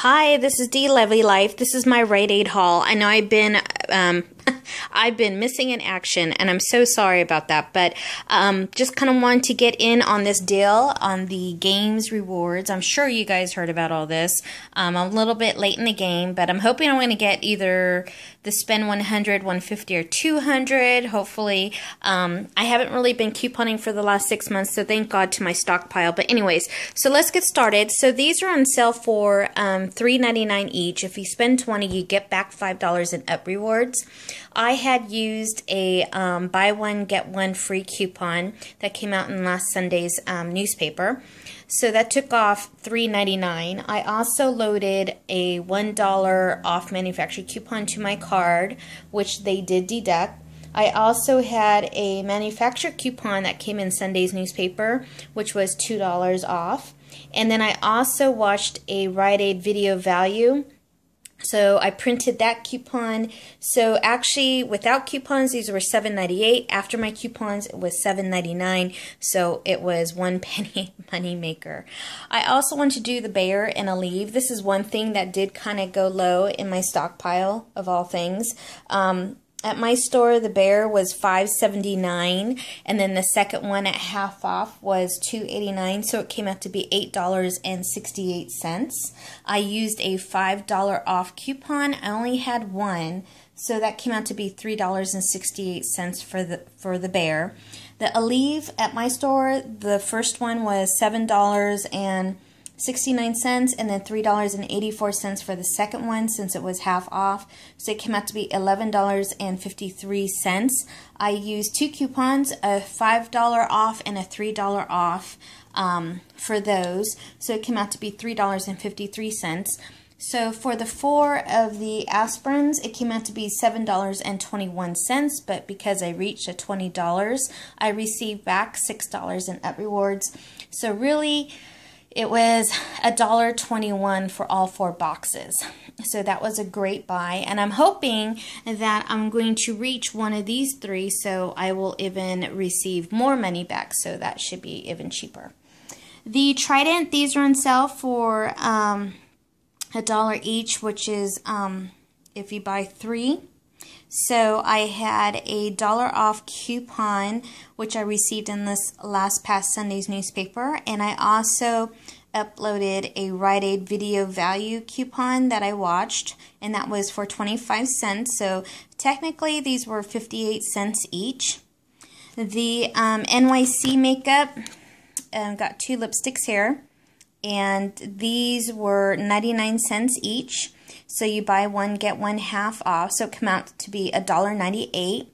Hi, this is Dee Lovely Life. This is my Rite Aid haul. I know I've been um, I've been missing in action, and I'm so sorry about that. But um, just kind of wanted to get in on this deal on the games rewards. I'm sure you guys heard about all this. Um, I'm a little bit late in the game, but I'm hoping I'm going to get either the spend 100, 150, or 200. Hopefully, um, I haven't really been couponing for the last six months, so thank God to my stockpile. But anyways, so let's get started. So these are on sale for um, $3.99 each. If you spend 20, you get back $5 in up rewards. I had used a um, buy one, get one free coupon that came out in last Sunday's um, newspaper. So that took off $3.99. I also loaded a $1 off manufacturer coupon to my card, which they did deduct. I also had a manufacturer coupon that came in Sunday's newspaper, which was $2 off. And then I also watched a Rite Aid video value so I printed that coupon. So actually, without coupons, these were $7.98. After my coupons, it was $7.99. So it was one penny money maker. I also want to do the Bayer and a Aleve. This is one thing that did kind of go low in my stockpile of all things. Um, at my store, the Bayer was five seventy nine, and then the second one at half off was two eighty nine. So it came out to be eight dollars and sixty eight cents. I used a five dollar off coupon. I only had one, so that came out to be three dollars and sixty eight cents for the for the Bayer. The Aleve at my store, the first one was seven dollars and 69 cents and then $3.84 for the second one since it was half off. So it came out to be $11.53. I used two coupons, a $5 off and a $3 off um, for those. So it came out to be $3.53. So for the four of the aspirins, it came out to be $7.21, but because I reached a $20, I received back $6 in up rewards. So really, it was $1.21 for all four boxes. So that was a great buy. And I'm hoping that I'm going to reach one of these three so I will even receive more money back. So that should be even cheaper. The Trident, these are on sale for um, a dollar each, which is um, if you buy three. So I had a dollar off coupon, which I received in this last past Sunday's newspaper, and I also uploaded a Rite Aid video value coupon that I watched, and that was for 25 cents. So technically, these were 58 cents each. The um, NYC makeup um, got two lipsticks here, and these were 99 cents each. So you buy one, get one half off. So it come out to be $1.98.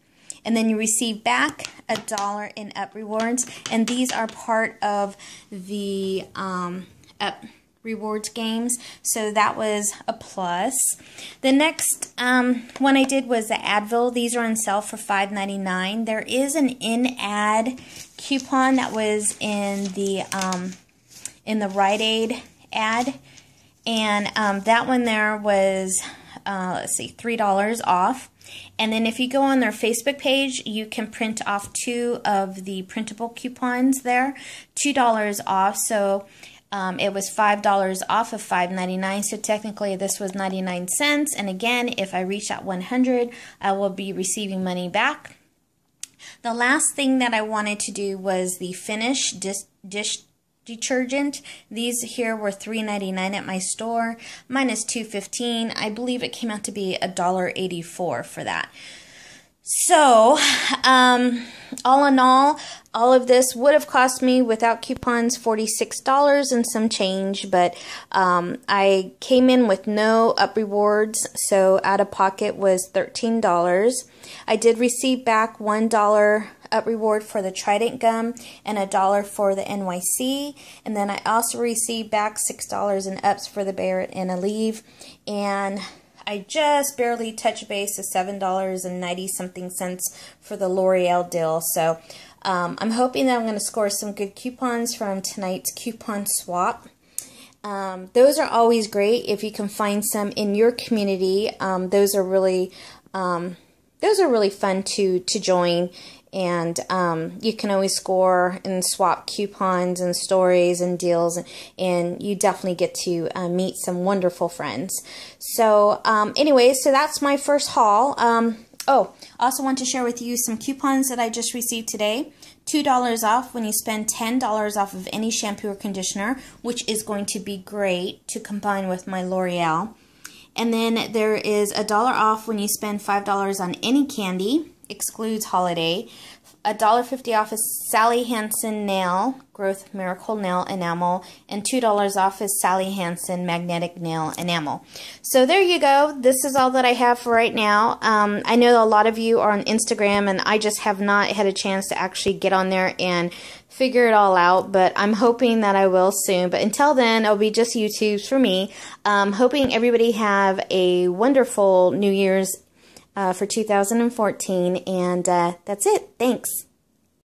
And then you receive back a dollar in up rewards. And these are part of the um, up rewards games. So that was a plus. The next um, one I did was the Advil. These are on sale for $5.99. There is an in-ad coupon that was in the um, in the Rite Aid ad and um, that one there was, uh, let's see, $3 off. And then if you go on their Facebook page, you can print off two of the printable coupons there, $2 off. So um, it was $5 off of $5.99. So technically this was 99 cents. And again, if I reach that 100, I will be receiving money back. The last thing that I wanted to do was the Finish dish, dish detergent. These here were $3.99 at my store, minus $2.15. I believe it came out to be $1.84 for that. So, um, all in all, all of this would have cost me without coupons $46 and some change, but um, I came in with no up rewards, so out of pocket was $13. I did receive back $1 up reward for the Trident gum and a dollar for the NYC. And then I also received back $6 in ups for the Barrett and Aleve. And I just barely touched base to seven dollars and ninety something cents for the L'Oreal deal. So um, I'm hoping that I'm going to score some good coupons from tonight's coupon swap. Um, those are always great if you can find some in your community. Um, those are really um, those are really fun to to join. And um, you can always score and swap coupons and stories and deals and, you definitely get to uh, meet some wonderful friends. So um, anyway so that's my first haul. Um, oh I also want to share with you some coupons that I just received today. $2 off when you spend $10 off of any shampoo or conditioner which is going to be great to combine with my L'Oreal and then there is a dollar off when you spend $5 on any candy excludes holiday. $1.50 off is Sally Hansen Nail Growth Miracle Nail Enamel, and $2 off is Sally Hansen Magnetic Nail Enamel. So there you go. This is all that I have for right now. Um, I know a lot of you are on Instagram, and I just have not had a chance to actually get on there and figure it all out, but I'm hoping that I will soon. But until then, it'll be just YouTube's for me. Um, hoping everybody have a wonderful New Year's uh, for 2014. And uh, that's it. Thanks.